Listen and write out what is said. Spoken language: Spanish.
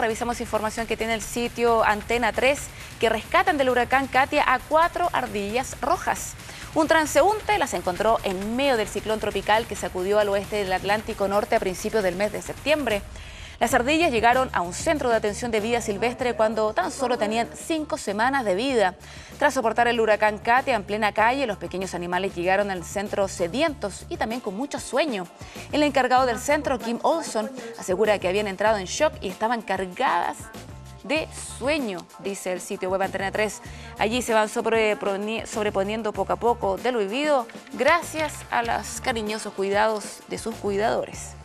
Revisamos información que tiene el sitio Antena 3 que rescatan del huracán Katia a cuatro ardillas rojas. Un transeúnte las encontró en medio del ciclón tropical que sacudió al oeste del Atlántico Norte a principios del mes de septiembre. Las ardillas llegaron a un centro de atención de vida silvestre cuando tan solo tenían cinco semanas de vida. Tras soportar el huracán Katia en plena calle, los pequeños animales llegaron al centro sedientos y también con mucho sueño. El encargado del centro, Kim Olson, asegura que habían entrado en shock y estaban cargadas de sueño, dice el sitio web Antena 3. Allí se van sobreponiendo poco a poco de lo vivido gracias a los cariñosos cuidados de sus cuidadores.